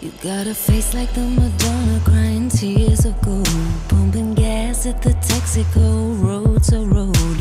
You got a face like the Madonna crying tears of gold Pumping gas at the Texaco road to road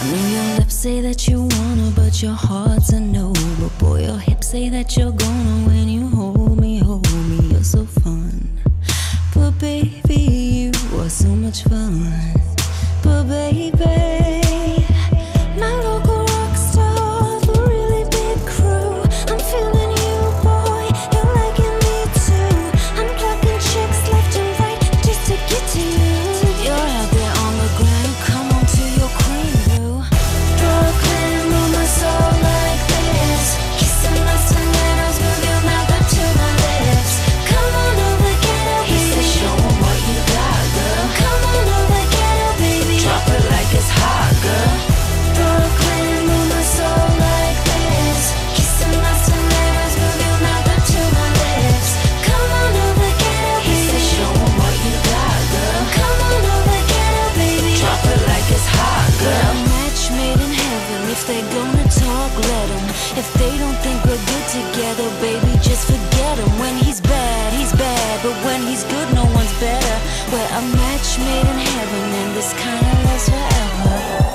I know your lips say that you wanna, but your heart's a no. But boy, your hips say that you're gonna when you hold me, hold me. You're so fun. But baby, you are so much fun. But baby, If they're gonna talk, let them If they don't think we're good together, baby, just forget him When he's bad, he's bad But when he's good, no one's better. We're a match made in heaven And this kind of lasts forever.